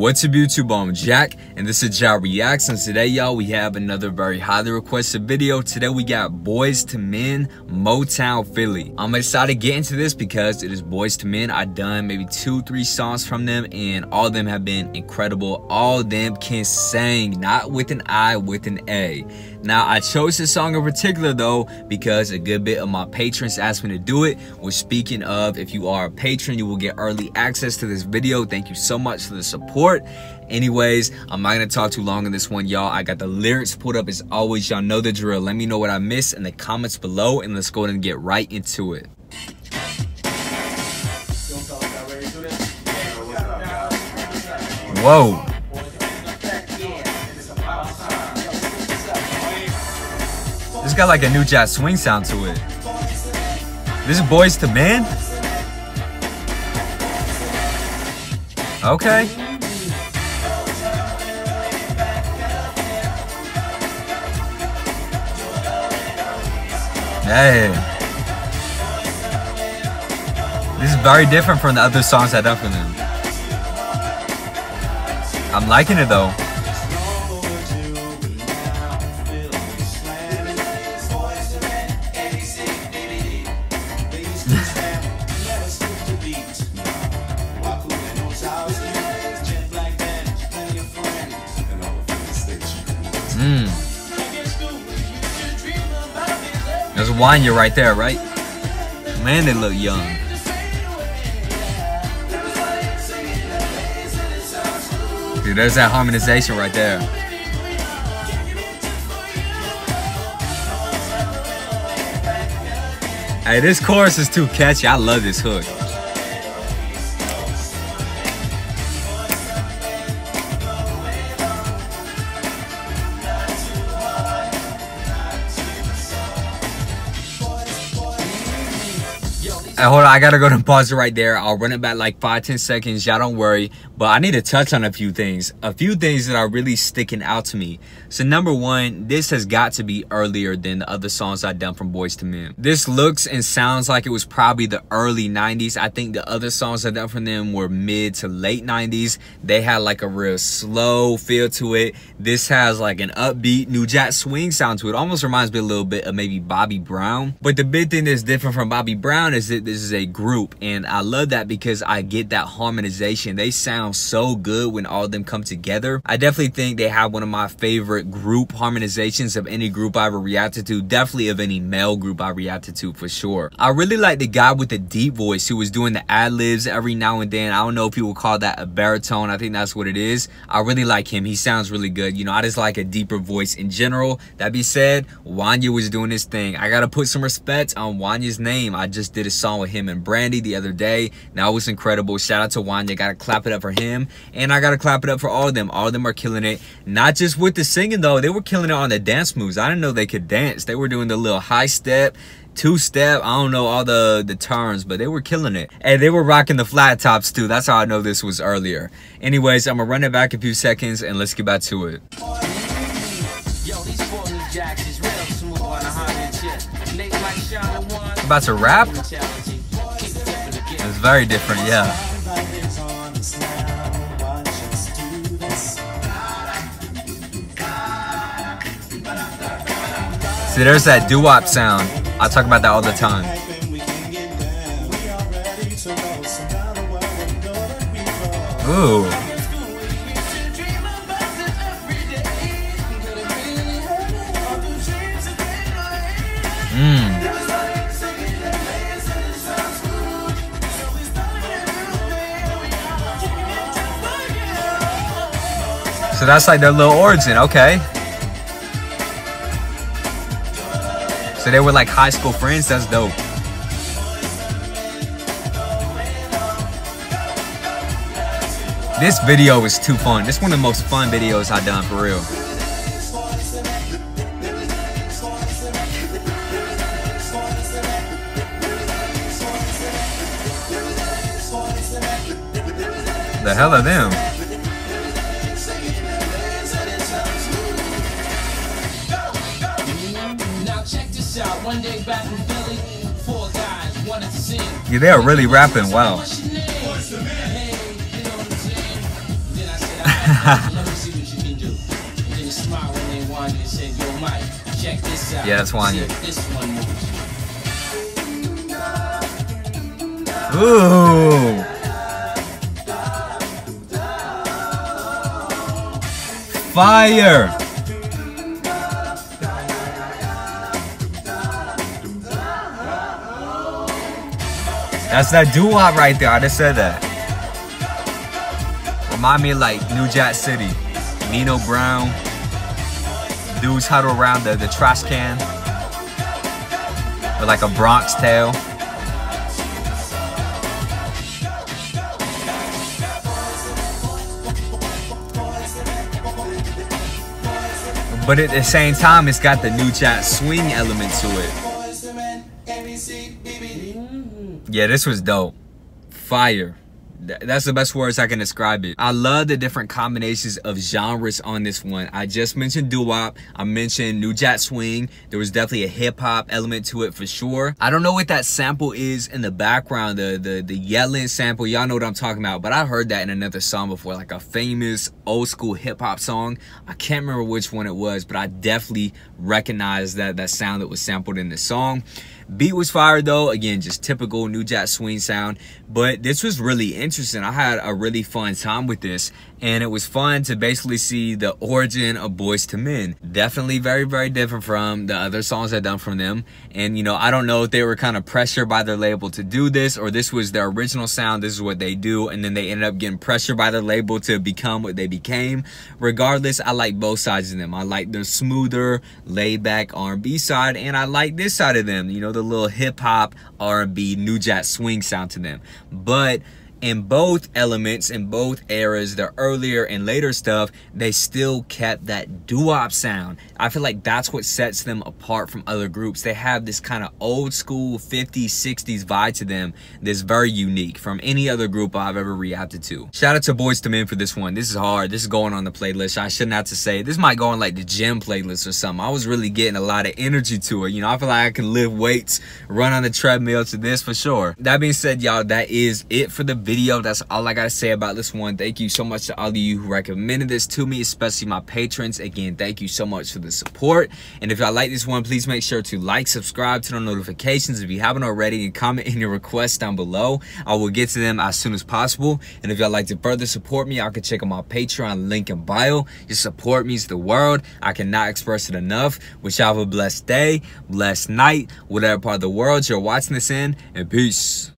What's up YouTube, I'm Jack, and this is Jack Reacts, and today y'all, we have another very highly requested video. Today we got Boyz II Men, Motownphilly. I'm excited to get into this because it is Boyz II Men. I've done maybe two, three songs from them, and all of them have been incredible. All of them can sing, not with an I, with an A. Now, I chose this song in particular though because a good bit of my patrons asked me to do it. Which speaking of, if you are a patron, you will get early access to this video. Thank you so much for the support. Anyways, I'm not gonna talk too long on this one, y'all. I got the lyrics pulled up as always. Y'all know the drill. Let me know what I missed in the comments below and let's go ahead and get right into it. Whoa. This got like a new jack swing sound to it. This is Boyz II Men? Okay. Hey. This is very different from the other songs I've done. I'm liking it though. Mmm. Wanya right there, right? Man, they look young. Dude, there's that harmonization right there. Hey, this chorus is too catchy. I love this hook. Hold on, I gotta go to pause it right there. I'll run it back like five, ten seconds. Y'all don't worry. But I need to touch on a few things. A few things that are really sticking out to me. So number one, this has got to be earlier than the other songs I've done from Boyz II Men. This looks and sounds like it was probably the early 90s. I think the other songs I've done from them were mid to late 90s. They had like a real slow feel to it. This has like an upbeat new jack swing sound to it. Almost reminds me a little bit of maybe Bobby Brown. But the big thing that's different from Bobby Brown is that this is a group. And I love that because I get that harmonization. They sound so good when all of them come together. I definitely think they have one of my favorite group harmonizations of any group I ever reacted to. Definitely of any male group I reacted to for sure. I really like the guy with the deep voice who was doing the ad-libs every now and then. I don't know if people call that a baritone. I think that's what it is. I really like him. He sounds really good. You know, I just like a deeper voice in general. That be said, Wanya was doing his thing. I gotta put some respect on Wanya's name. I just did a song with him and Brandy the other day. Now it was incredible. Shout out to Wanya. Gotta clap it up for him. And I gotta clap it up for all of them. All of them are killing it. Not just with the singing though. They were killing it on the dance moves. I didn't know they could dance. They were doing the little high step, two step. I don't know all the the turns, but they were killing it. And they were rocking the flat tops too. That's how I know this was earlier. Anyways, I'm gonna run it back a few seconds and let's get back to it. About to rap? Very different, yeah. See, there's that doo-wop sound. I talk about that all the time. Ooh. So that's like their little origin, okay. So they were like high school friends, that's dope. This video is too fun. This is one of the most fun videos I've done for real. The hell are them? Yeah, they are really rapping. Wow. yeah, that's Wanya. Ooh. Fire. That's that doo-wop right there. I just said that. Remind me of like New Jack City. Nino Brown. Dudes huddle around the, the trash can. With like a Bronx tale. But at the same time, it's got the new jack swing element to it. Yeah, this was dope. Fire. That's the best words I can describe it. I love the different combinations of genres on this one. I just mentioned doo-wop. I mentioned New Jack Swing. There was definitely a hip-hop element to it for sure. I don't know what that sample is in the background, the, the, the yelling sample. Y'all know what I'm talking about, but I heard that in another song before, like a famous old school hip-hop song. I can't remember which one it was, but I definitely recognized that, that sound that was sampled in the song. Beat was fire though. Again, just typical New Jack Swing sound. But this was really interesting. I had a really fun time with this. And it was fun to basically see the origin of Boyz II Men. Definitely very, very different from the other songs I've done from them. And, you know, I don't know if they were kind of pressured by their label to do this or this was their original sound. This is what they do. And then they ended up getting pressured by their label to become what they became. Regardless, I like both sides of them. I like the smoother, laid back R&B side. And I like this side of them. You know, the the little hip hop, R&B, new jack swing sound to them. But in both elements, in both eras, the earlier and later stuff, they still kept that doo-wop sound. I feel like that's what sets them apart from other groups. They have this kind of old school 50s, 60s vibe to them that's very unique from any other group I've ever reacted to. Shout out to Boyz II Men for this one. This is hard. This is going on the playlist. I shouldn't have to say. This might go on like the gym playlist or something. I was really getting a lot of energy to it. You know, I feel like I can lift weights, run on the treadmill to this for sure. That being said, y'all, that is it for the video. That's all I gotta say about this one. Thank you so much to all of you who recommended this to me, especially my patrons. Again, thank you so much for the support. And if y'all like this one, please make sure to like, subscribe, turn on notifications if you haven't already, and comment in your requests down below. I will get to them as soon as possible. And if y'all like to further support me, I can check out my Patreon link in bio. Your support means the world. I cannot express it enough. Wish y'all have a blessed day, blessed night, whatever part of the world you're watching this in, and peace.